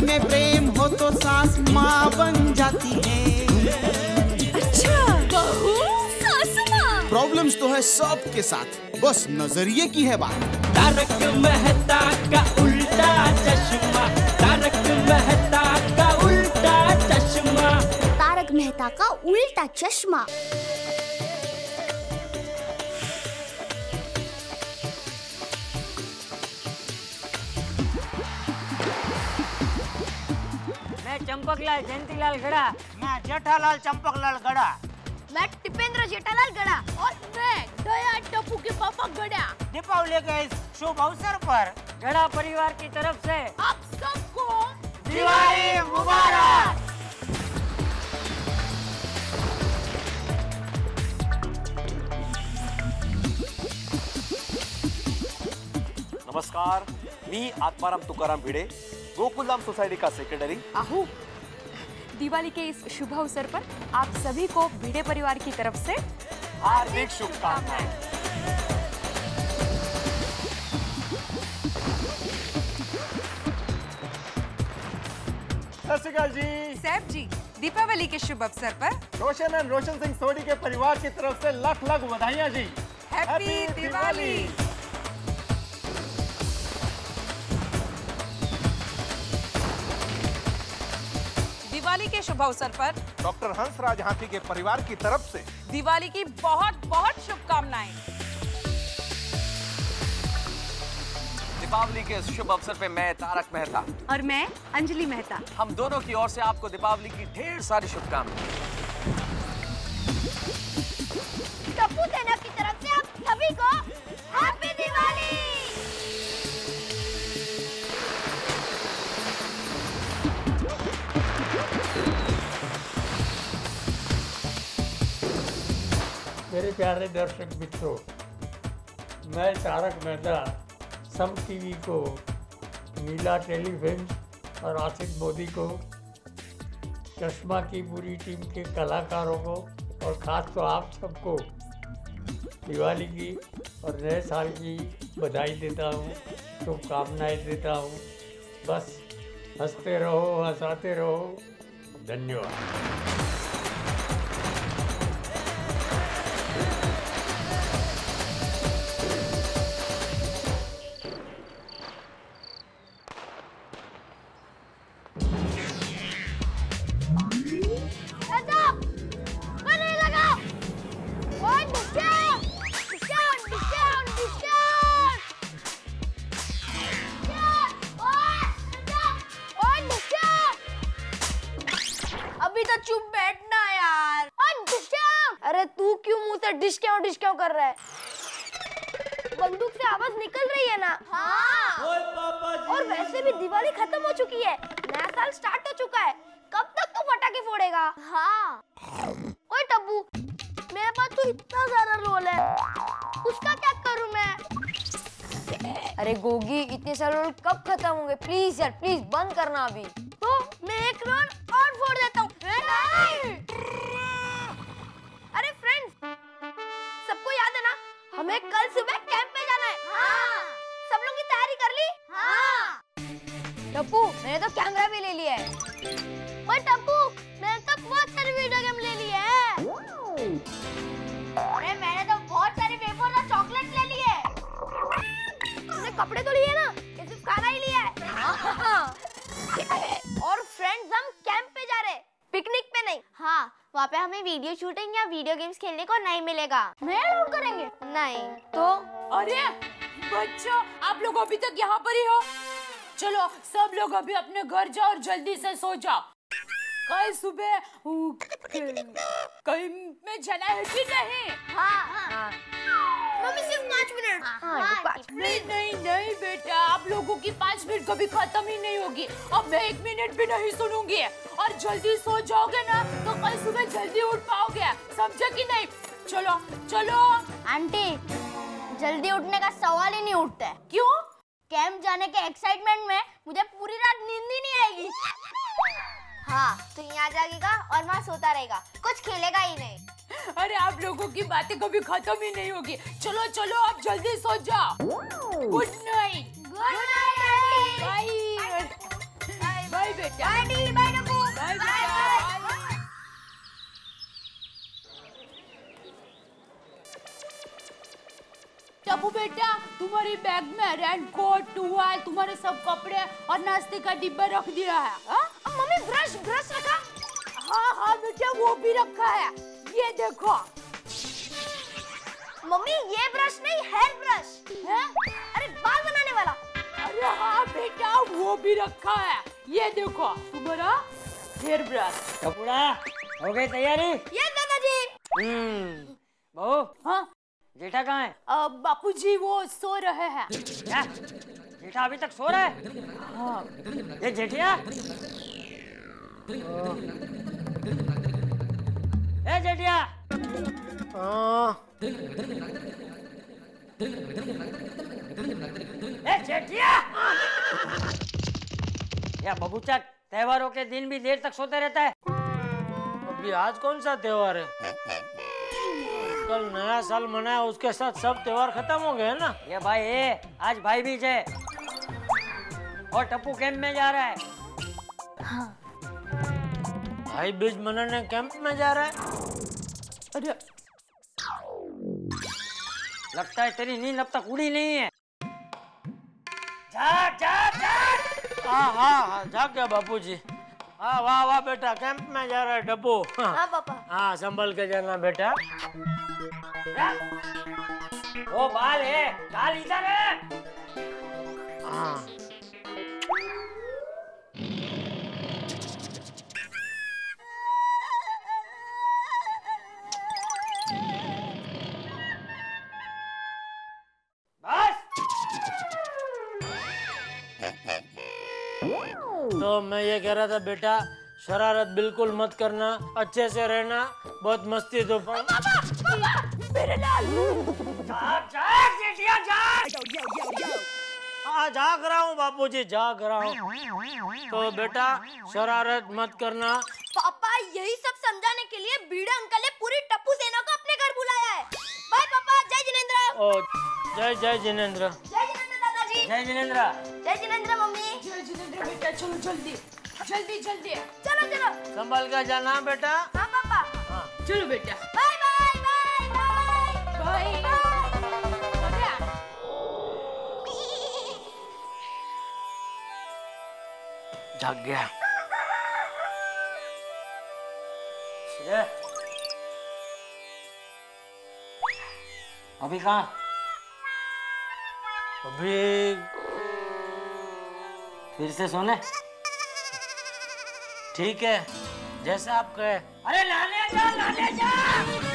में प्रेम हो तो सास माँ बन जाती है। अच्छा बहू सास माँ। प्रॉब्लम्स तो है सबके साथ। बस नज़रिए की है बात। तारक मेहता का उल्टा चश्मा। तारक मेहता का उल्टा चश्मा। तारक मेहता का उल्टा चश्मा। चंपकलाल जयंतीलाल गड़ा। मैं जेठालाल चंपकलाल गड़ा। मैं टिपेंद्र जेठालाल गड़ा और मैं दया टप्पू के पापा गड़ा। दीपावली के इस शुभ अवसर पर गड़ा परिवार की तरफ़ से आप सबको दिवाली मुबारक। नमस्कार मी आत्माराम तुकाराम भिडे गोकुलधाम सोसायटी का सेक्रेटरी आहू दिवाली के इस शुभ अवसर पर आप सभी को भिड़े परिवार की तरफ़ से हार्दिक शुभकामनाएँ। सत जी। सैफ जी दीपावली के शुभ अवसर पर रोशन एंड रोशन सिंह सोनी के परिवार की तरफ़ से लाख लाख बधाइयाँ जी। हैप्पी दिवाली। दिवाली। के शुभ अवसर पर। डॉक्टर हंसराज हाथी के परिवार की तरफ़ से। दिवाली की बहुत बहुत शुभकामनाएँ। दीपावली के इस शुभ अवसर पे मैं तारक मेहता। और मैं अंजलि मेहता। हम दोनों की ओर से आपको दीपावली की ढेर सारी शुभकामनाएँ। प्यारे दर्शक मित्रों, मैं तारक मेहता, सम टीवी को, नीला टेलीफिल्म और आसिफ मोदी को, चश्मा की पूरी टीम के कलाकारों को और ख़ास तो आप सबको दिवाली की और नए साल की बधाई देता हूँ, शुभकामनाएँ देता हूँ। बस, हँसते रहो, हंसाते रहो। धन्यवाद। दिवाली खत्म हो चुकी है। नया साल स्टार्ट हो चुका है। कब तक तू पटाखे फोड़ेगा? हाँ। ओए टब्बू मेरे पास तो इतना सारा रोल है। उसका क्या करूँ मैं? अरे गोगी इतने सारे रोल कब खत्म होंगे? प्लीज़ यार प्लीज़ बंद करना अभी। तो मैं एक रोल नहीं मिलेगा मैं करेंगे? नहीं तो? अरे बच्चों आप लोग अभी तक यहाँ पर ही हो। चलो सब लोग अभी अपने घर जाओ और जल्दी से सो जाओ। कल सुबह कहीं में जाना है कि नहीं। हाँ हाँ। मम्मी सिर्फ़ पाँच मिनट। हाँ पाँच नहीं नहीं नहीं बेटा आप लोगों की पाँच मिनट कभी खत्म ही नहीं होगी। अब मैं एक मिनट भी नहीं सुनूँगी। और जल्दी सो जाओगे ना तो कल सुबह जल्दी उठ पाओगे। समझे कि नहीं? चलो चलो। आंटी जल्दी उठने का सवाल ही नहीं उठता है। क्यों? कैंप जाने के एक्साइटमेंट में मुझे पूरी रात नींद ही नहीं आएगी। हाँ तो यहाँ जागेगा और वहाँ सोता रहेगा। कुछ खेलेगा ही नहीं। अरे आप लोगों की बातें कभी खत्म ही नहीं होगी। चलो चलो आप जल्दी सो जाओ। Good night good night bye bye बेटा। टप्पू बेटा तुम्हारी बैग में रेन कोट टुवाल तुम्हारे सब कपड़े और नाश्ते का डिब्बा रख दिया है हाँ? मम्मी ब्रश ब्रश रखा। हाँ हाँ बेटा वो भी रखा है। ये देखो। मम्मी ये ब्रश नहीं हेयर ब्रश है? अरे बाल बनाने वाला। अरे हाँ बेटा वो भी रखा है। ये देखो तुम्हारा हेयर ब्रश कपूड़ा हो गई तैयारी? ये दादाजी। हम्म बहू। हाँ? जेठा कहाँ है? बापू जी वो सो रहे हैं। क्या जेठा अभी तक सो रहा है? हाँ। ये जेठिया? ए जेठिया। ए जेठिया। या बबूचा त्योहारों के दिन भी देर तक सोते रहता है। अभी आज कौन सा त्योहार है। कल नया साल मनाया उसके साथ सब त्योहार खत्म हो गए ना? ये भाई ए आज भाई बीज है। और टप्पू कैंप में जा रहा है। हाँ। भाई बीज मनाने कैंप में जा रहा है? अरे। लगता है तेरी नींद अब तक उड़ी नहीं है। जाग जाग जाग। हाँ हाँ हाँ जाग गया बापूजी। हाँ वाह वाह बेटा कैंप में जा रहा है डब्बू हाँ। हाँ पापा। हाँ संभल के जाना बेटा। वो बाल है, बाल इधर है। हाँ तो मैं ये कह रहा था, बेटा, शरारत बिल्कुल मत करना, अच्छे से रहना, बहुत मस्ती तो मेरे लाल। जाग जाग जेठिया जाग। हाँ जाग रहा हूँ बापूजी जाग रहा हूँ। तो बेटा शरारत मत करना। पापा यही सब समझाने के लिए बीड़ा अंकल ने पूरी टप्पू सेना को अपने घर बुलाया है। बाय पापा जय जिनेंद्र ओ जय जय जिनेन्द्र। जय जिनेंद्र दादाजी। जय जिनेन्द्र। जय जिनेंद्र मम्मी। जय जिनेंद्र बेटा चलो जल्दी। जल्दी जल्दी। चलो चलो। संभल के जाना बेटा। हाँ पापा। चलो बेटा। बाय जाग गया। अभी कहाँ? अभी फिर से सोने? ठीक है, जैसा आप कहे। अरे लाने जा लाने जा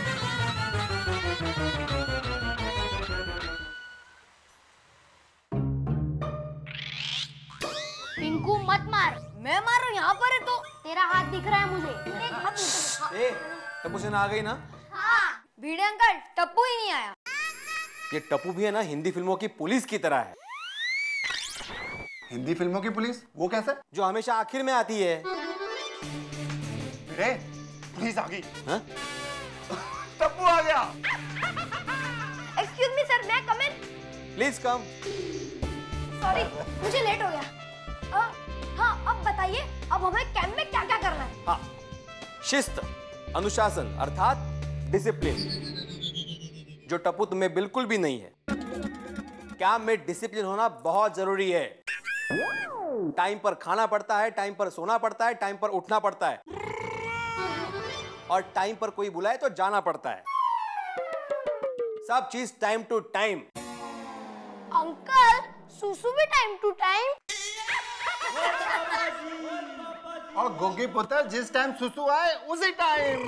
तेरा हाथ दिख रहा है मुझे। हाथ नीचे ए टप्पू सेना आ गई ना? हाँ। भिड़े अंकल टप्पू ही नहीं आया। ये टप्पू भी है ना हिंदी फ़िल्मों की पुलिस की तरह है। हिंदी फ़िल्मों की पुलिस? वो कैसे? जो हमेशा आखिर में आती है। रे पुलिस आ गई। हाँ? टप्पू आ गया। एक्सक्यूज मी सर मैं come in please come sorry मुझे लेट हो गया। अ, हाँ अब बताइए। अब हमें कैंप में क्या क्या करना है? हाँ शिस्त अनुशासन अर्थात डिसिप्लिन जो टप्पू तुम्हें बिल्कुल भी नहीं है। कैंप में डिसिप्लिन होना बहुत ज़रूरी है। टाइम पर खाना पड़ता है टाइम पर सोना पड़ता है टाइम पर उठना पड़ता है। और टाइम पर कोई बुलाए तो जाना पड़ता है। सब चीज़ टाइम टू टाइम अंकल सुसु भी टाइम टू टाइम और गोगी पुत्र जिस टाइम सुसु आए उसी टाइम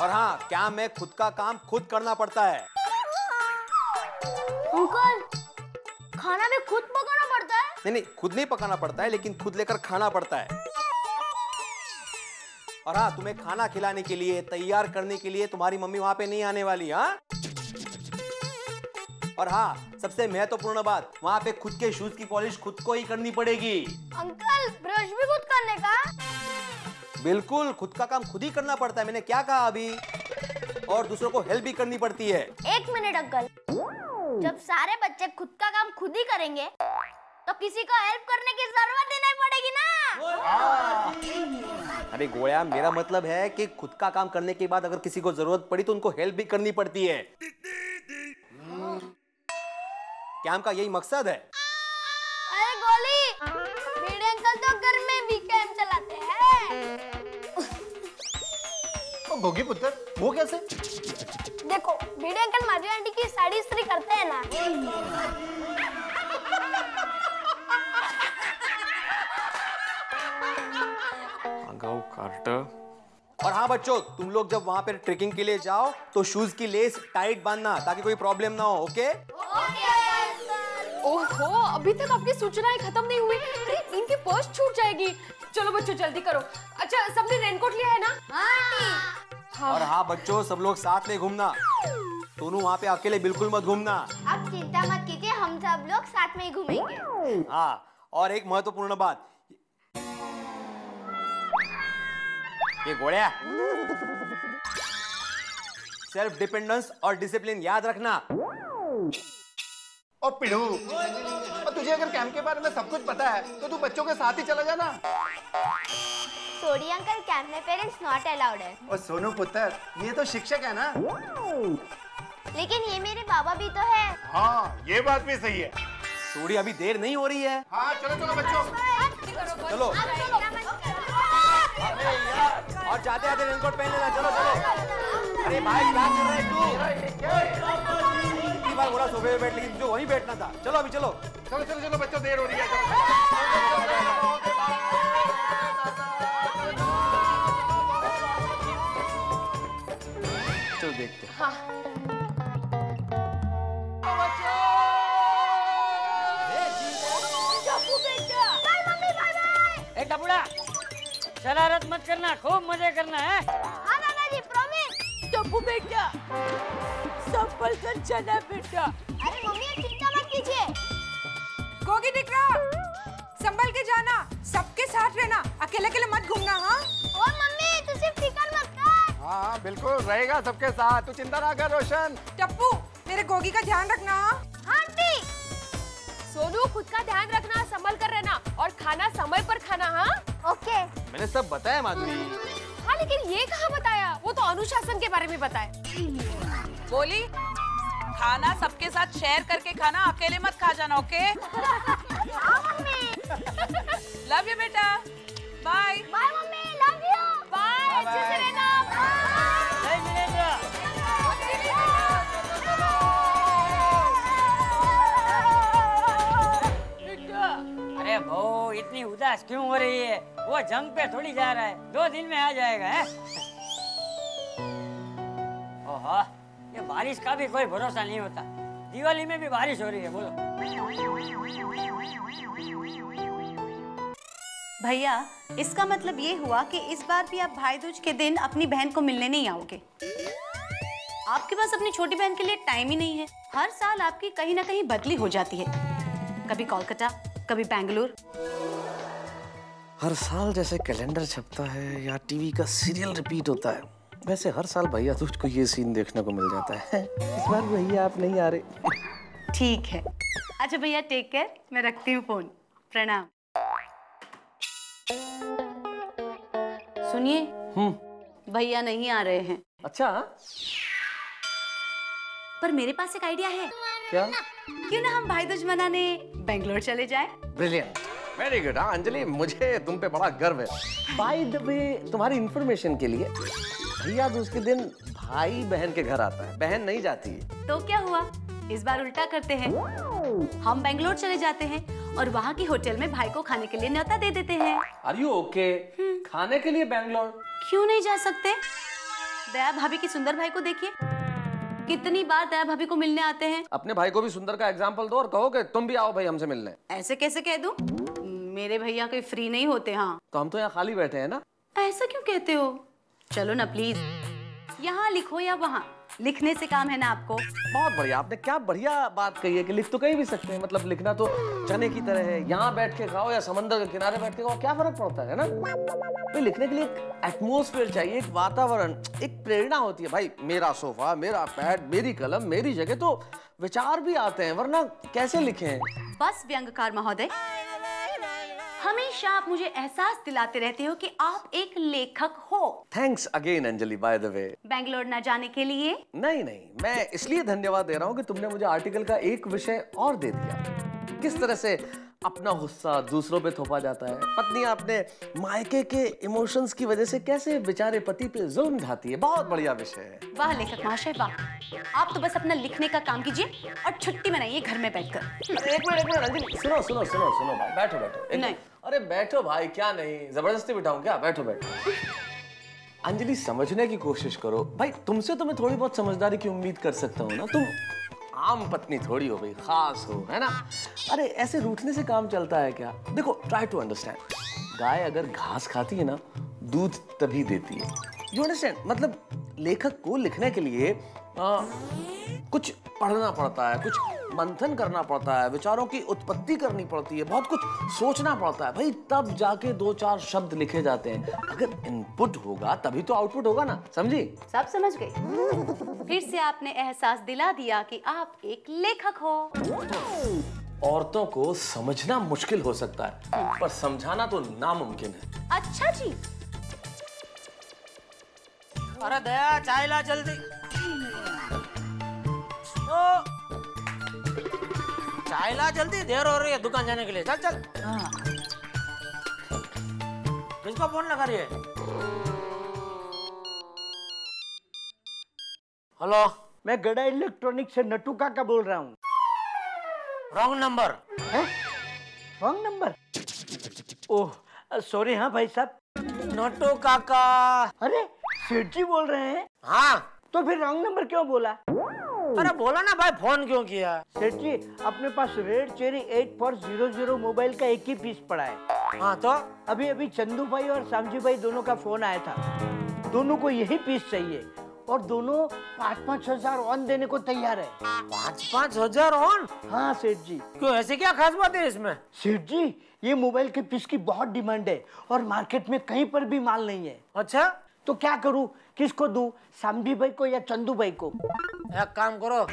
और हाँ क्या मैं खुद का काम खुद करना पड़ता है? अंकल खाना भी खुद पकाना पड़ता है? नहीं नहीं खुद नहीं पकाना पड़ता है लेकिन खुद लेकर खाना पड़ता है। और हाँ तुम्हें खाना खिलाने के लिए तैयार करने के लिए तुम्हारी मम्मी वहाँ पे नहीं आने वाली हाँ? और हाँ सबसे महत्वपूर्ण बात वहाँ पे खुद के शूज़ की पॉलिश खुद को ही करनी पड़ेगी। अंकल ब्रश भी खुद करने का? बिल्कुल खुद का काम खुद ही करना पड़ता है मैंने क्या कहा अभी? और दूसरों को हेल्प भी करनी पड़ती है। एक मिनट अंकल। जब सारे बच्चे खुद का काम खुद ही करेंगे तो किसी को हेल्प करने की ज़रूरत ही नहीं पड़ेगी ना? अरे गोया मेरा मतलब है कि खुद का काम करने के बाद अगर किसी को ज़रूरत पड़ी तो उनको हेल्प भी करनी पड़ती है। कैम का यही मकसद है? अरे गोली मेरे अंकल तो घर में वीकेंड चलाते हैं। गोगी पुत्र वो कैसे? देखो भिड़े अंकल माधवी आंटी की साड़ी इस्त्री करते हैं ना। और हाँ बच्चों तुम लोग जब वहाँ पर ट्रेकिंग के लिए जाओ तो शूज़ की लेस टाइट बांधना ताकि कोई प्रॉब्लम ना हो ओके ओहो अभी तक आपकी सूचनाएँ खत्म नहीं हुई। अरे इनकी पर्स छूट जाएगी। चलो बच्चों जल्दी करो। अच्छा सबने रेनकोट लिया है ना? हाँ। और हाँ बच्चों सब लोग साथ में घूमना। दोनों वहाँ पे अकेले बिल्कुल मत घूमना। अब चिंता मत कीजिए हम सब लोग साथ में ही घूमेंगे। हाँ और एक महत्वपूर्ण बात। ये घोड़िया सेल्फ डिपेंडेंस और डिसिप्लिन याद रखना। और पिड़ू और तुझे अगर कैंप के बारे में सब कुछ पता है तो तू बच्चों के साथ ही चला जाना। सोडी अंकल कैंप में पेरेंट्स नॉट अलाउड है। और सोनू पुत्र ये तो शिक्षक है ना? लेकिन ये मेरे बाबा भी तो है। हाँ ये बात भी सही है। थोड़ी अभी देर नहीं हो रही है। हाँ चलो चलो बच्चों। चलो। और जाते जाते रेनकोट पहन लेना चलो चलो। अरे भाई क्या कर रहा है तू? इतनी बार बोला सोफे पे बैठ लेकिन जो वहीं बैठना था। चलो अभी चलो। चलो चलो चलो बच्चों देर हो रही है चलो। देखते हैं। ए टपुड़ा शरारत मत करना खूब मज़े करना है हाँ? टप्पू बेटा संभल कर चला बेटा। अरे मम्मी आप चिंता मत कीजिए। गोगी दिकरा संभल के जाना सबके साथ रहना अकेले अकेले मत घूमना हाँ? और मम्मी तू सिर्फ़ फिकर मत कर। हाँ हाँ बिल्कुल रहेगा सबके साथ। तू चिंता ना कर रोशन। टप्पू मेरे गोगी का ध्यान रखना हाँ? आंटी। सोनू खुद का ध्यान रखना संभल कर रहना और खाना समय पर खाना हाँ? ओके मैंने सब बताया माधुरी। हाँ लेकिन ये कहाँ बताया? वो तो अनुशासन के बारे में बताया बोली खाना सबके साथ शेयर करके खाना अकेले मत खा जाना ओके लव यू बेटा। Bye bye mummy. Love you bye अच्छे से रहना। अरे बहू इतनी उदास क्यों हो रही है? वो जंग पे थोड़ी जा रहा है। दो दिन में आ जाएगा है? ओहो ये बारिश का भी कोई भरोसा नहीं होता। दिवाली में भी बारिश हो रही है बोलो। भैया इसका मतलब ये हुआ कि इस बार भी आप भाई दूज के दिन अपनी बहन को मिलने नहीं आओगे। आपके पास अपनी छोटी बहन के लिए टाइम ही नहीं है। हर साल आपकी कहीं ना कहीं बदली हो जाती है। कभी कोलकाता कभी बेंगलुरु। हर साल जैसे कैलेंडर छपता है या टीवी का सीरियल रिपीट होता है वैसे हर साल भैया तुझको ये सीन देखने को मिल जाता है। इस बार भैया आप नहीं आ रहे। ठीक है। अच्छा भैया टेक केयर मैं रखती हूँ फ़ोन प्रणाम। सुनिए भैया नहीं आ रहे हैं। अच्छा। पर मेरे पास एक आइडिया है। क्या? क्यों ना हम भाई दूज मनाने बेंगलोर चले जाए? ब्रिलियंट वेरी गुड हाँ अंजलि मुझे तुम पे बड़ा गर्व है। बाय द वे तुम्हारी इंफॉर्मेशन के लिए भैया दूज के दिन भाई बहन के घर आता है। बहन नहीं जाती है। तो क्या हुआ? इस बार उल्टा करते हैं। हम बेंगलोर चले जाते हैं और वहाँ की होटल में भाई को खाने के लिए न्योता दे देते हैं। आर यू ओके खाने के लिए बैंगलोर? क्यों नहीं जा सकते? दया भाभी की सुंदर भाई को देखिए। कितनी बार दया भाभी को मिलने आते हैं। अपने भाई को भी सुंदर का एग्ज़ाम्पल दो और कहो कि तुम भी आओ भाई हमसे मिलने। ऐसे कैसे कह दूँ? मेरे भैया कोई फ्री नहीं होते हाँ। तो हम तो यहाँ खाली बैठे हैं ना। ऐसा क्यों कहते हो? चलो ना प्लीज़ यहाँ लिखो या वहाँ? लिखने से काम है ना आपको? बहुत बढ़िया। आपने क्या बढ़िया बात कही है कि लिख तो कहीं भी सकते हैं। मतलब लिखना तो चने की तरह है। यहाँ बैठ के खाओ या समंदर के किनारे बैठ के खाओ क्या फ़र्क पड़ता है ना? भाई लिखने के लिए एक एटमोसफेयर चाहिए एक वातावरण एक प्रेरणा होती है। भाई मेरा सोफा मेरा पैड मेरी कलम मेरी जगह तो विचार भी आते हैं वरना कैसे लिखें? बस व्यंगकार महोदय। हमेशा आप मुझे एहसास दिलाते रहते हो कि आप एक लेखक हो। Thanks again Anjali by the way Bangalore न जाने के लिए। नहीं नहीं मैं इसलिए धन्यवाद दे रहा हूँ कि तुमने मुझे आर्टिकल का एक विषय और दे दिया। किस तरह से अपना गुस्सा दूसरों पे थोपा जाता है। पत्नी अपने मायके के इमोशंस की वजह से कैसे बेचारे पति पे जुल्म ढाती है? बहुत बढ़िया विषय है। वाह लेखक महाशय वाह। आप तो बस अपना लिखने का काम कीजिए और छुट्टी मनाइए घर में बैठकर। एक मिनट एक मिनट अंजलि। सुनो सुनो सुनो सुनो भाई बैठो बैठो। नहीं। अरे बैठो भाई क्या नहीं? ज़बरदस्ती बिठाऊं क्या? बैठो बैठो। अंजलि समझने की कोशिश करो। भाई तुमसे तो मैं थोड़ी बहुत समझदारी की उम्मीद कर सकता हूँ ना? तुम आम पत्नी थोड़ी हो भाई खास हो है ना? अरे ऐसे रूठने से काम चलता है क्या? देखो ट्राई टू अंडरस्टैंड गाय अगर घास खाती है ना दूध तभी देती है। यू अंडरस्टैंड मतलब लेखक को लिखने के लिए आ, कुछ पढ़ना पड़ता है कुछ मंथन करना पड़ता है विचारों की उत्पत्ति करनी पड़ती है बहुत कुछ सोचना पड़ता है। भाई तब जाके दो चार शब्द लिखे जाते हैं। अगर इनपुट होगा तभी तो आउटपुट होगा ना समझी? सब समझ गई। फिर से आपने एहसास दिला दिया कि आप एक लेखक हो। औरतों को समझना मुश्किल हो सकता है पर समझाना तो नामुमकिन है। अच्छा जी। अरे दया चाय ला जल्दी। चाय ला जल्दी देर हो रही है दुकान जाने के लिए। चल चल। किसको फ़ोन लगा रही है? हेलो? मैं गड़ा इलेक्ट्रॉनिक से नटू काका बोल रहा हूँ। Wrong number. Wrong number? Oh sorry हाँ भाई साहब। नटू काका। अरे सेठ जी बोल रहे हैं? हाँ। तो फिर रॉन्ग नंबर क्यों बोला? अरे बोला ना भाई फ़ोन क्यों किया? सेठ जी अपने पास red cherry eight four zero zero mobile का एक ही पीस पड़ा है। हाँ तो? अभी अभी चंदू भाई और सामजी भाई दोनों का फ़ोन आया था। दोनों को यही पीस चाहिए और दोनों पाँच पाँच हज़ार ऑन देने को तैयार है। पाँच पाँच हज़ार ऑन हाँ सेठ जी। क्यों ऐसी क्या खास बात है इसमें? सेठ जी ये मोबाइल के पीस की बहुत डिमांड है और मार्केट में कहीं पर भी माल नहीं है। अच्छा? तो क्या करूँ? किसको दूँ? सामजी भाई को या चंदू भाई को? एक काम करो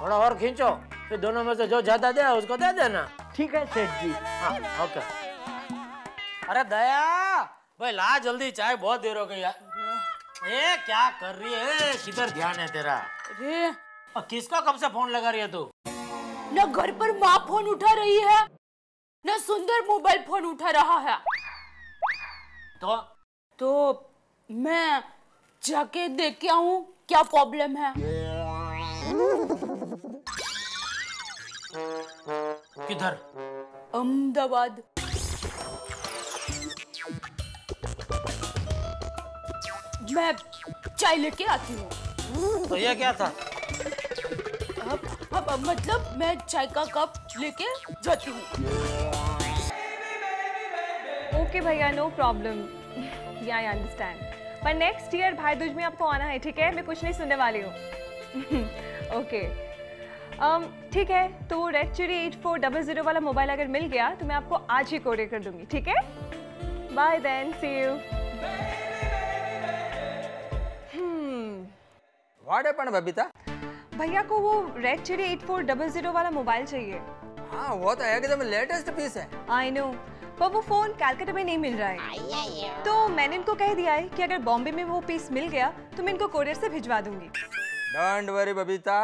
थोड़ा और खींचो फिर दोनों में से जो ज़्यादा दे उसको दे देना। ठीक है सेठ जी। हाँ ओके। अरे दया भाई ला जल्दी चाय बहुत देर हो गई यार। ए क्या कर रही है? किधर ध्यान है तेरा? अरे। और किसका कब से फ़ोन लगा रही है तू? न घर पर माँ फ़ोन उठा रही है न सुंदर मोबाइल फ़ोन उठा रहा है। तो? तो मैं जाके देख के आऊँ क्या प्रॉब्लम है। किधर? अहमदाबाद। मैं चाय लेके आती हूँ। तो ये क्या था? अब, अब, अब मतलब मैं चाय का कप लेके जाती हूँ। ओके भैया नो प्रॉब्लम या आई अंडरस्टैंड पर नेक्स्ट ईयर भाई दूज में आपको आना है ठीक है? मैं कुछ नहीं सुनने वाली हूँ। ओके um, ठीक है तो red cherry eight four double zero वाला मोबाइल अगर मिल गया तो मैं आपको आज ही कोरियर कर दूँगी ठीक है? Bye then see you what happened Babita भैया को वो red cherry eight four double zero वाला मोबाइल चाहिए। हाँ वो तो एकदम लेटेस्ट पीस है। आई नो पर वो फ़ोन कैलकाटा में नहीं मिल रहा है। तो मैंने इनको कह दिया है कि अगर बॉम्बे में वो पीस मिल गया तो मैं इनको कोरियर से भिजवा दूँगी। Don't worry Babita.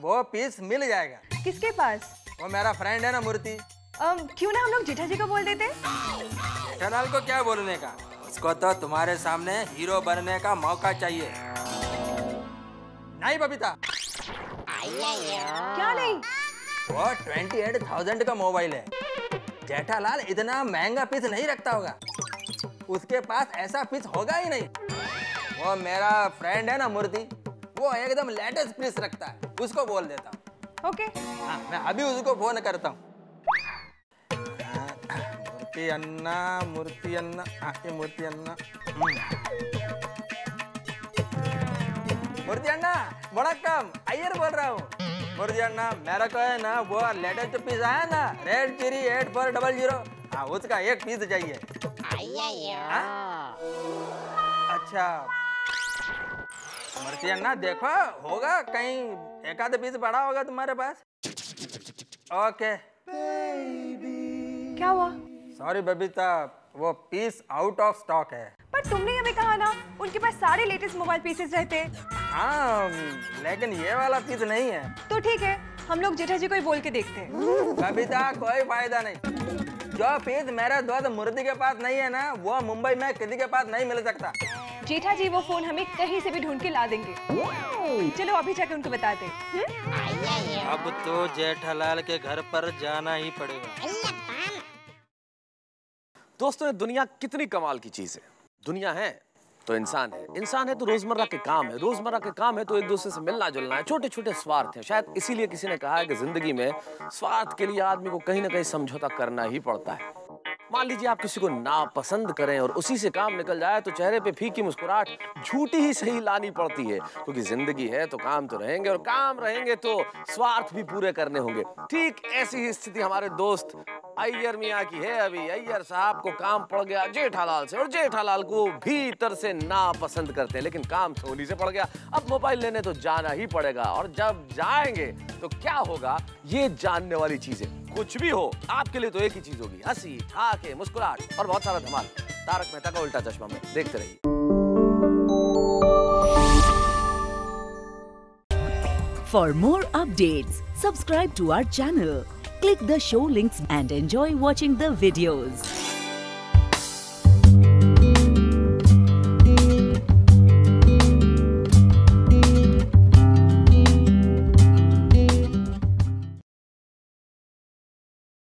वो पीस मिल जाएगा। किसके पास? वो मेरा फ्रेंड है ना मूर्ति। क्यों ना हम लोग जीठा जी को बोल देते? टनल को क्या बोलने का? उसको तो तुम्हारे सामने हीरो बनने का मौका चाहिए। नहीं बबीता। क्या नहीं? वो ट्वेंटी एट थाउज़ेंड का मोबाइल है। जेठालाल इतना महँगा पीस नहीं रखता होगा। उसके पास ऐसा पीस होगा ही नहीं। वो मेरा फ्रेंड है ना मूर्ति वो एकदम लेटेस्ट पीस रखता है उसको बोल देता हूँ। ओके हाँ मैं अभी उसको फ़ोन करता हूँ। मूर्ति अन्ना मूर्ति अन्ना ये मूर्ति अन्ना। हम्म। मूर्ति अन्ना वणक्कम अय्यर बोल रहा हूँ मूर्ति अन्ना मेरा को है ना वो लेटेस्ट पीस आया ना red cherry eight four double zero हाँ उसका एक पीस चाहिए हाँ? अच्छा मुर्जी अन्ना देखो होगा कहीं एक आध पीस बड़ा होगा तुम्हारे पास. ओके क्या हुआ? सॉरी बबीता वो पीस आउट ऑफ़ स्टॉक है. पर तुमने हमें कहा ना उनके पास सारे लेटेस्ट मोबाइल पीसेस रहते हाँ। लेकिन ये वाला पीस नहीं है। तो ठीक है हम लोग जेठा जी को ही बोल के देखते हैं। बबीता कोई फ़ायदा नहीं। जो पीस मेरा दोस्त मूर्ति के पास नहीं है ना वो मुंबई में किसी के पास नहीं मिल सकता। जेठा जी वो फ़ोन हमें कहीं से भी ढूंढ के ला देंगे। चलो अभी जाके उनको बताते हम्म? अब तो जेठालाल के घर पर जाना ही पड़ेगा। दोस्तों ये दुनिया कितनी कमाल की चीज़ है। दुनिया है तो इंसान है। इंसान है तो रोज़मर्रा के काम है। रोज़मर्रा के काम है तो एक दूसरे से मिलना जुलना है। छोटे छोटे स्वार्थ हैं। शायद इसीलिए किसी ने कहा है कि ज़िंदगी में स्वार्थ के लिए आदमी को कहीं ना कहीं समझौता करना ही पड़ता है। मान लीजिए आप किसी को नापसंद करें और उसी से काम निकल जाए तो चेहरे पे फीकी मुस्कुराहट झूठी ही सही लानी पड़ती है। क्योंकि ज़िंदगी है तो काम तो रहेंगे और काम रहेंगे तो स्वार्थ भी पूरे करने होंगे। ठीक ऐसी ही स्थिति हमारे दोस्त अय्यर मियाँ की है अभी। अय्यर साहब को काम पड़ गया जेठालाल से और जेठालाल को भीतर से नापसंद करते हैं, लेकिन काम तो से पड़ गया। अब मोबाइल लेने तो जाना ही पड़ेगा और जब जाएँगे तो क्या होगा, ये जानने वाली चीज़ें। कुछ भी हो, आपके लिए तो एक ही चीज़ होगी। हँसी ठाके मुस्कुराहट और बहुत सारा धमाल। तारक मेहता का उल्टा चश्मा में। देखते रहिए। For more update subscribe to our channel click the show links and enjoy watching the videos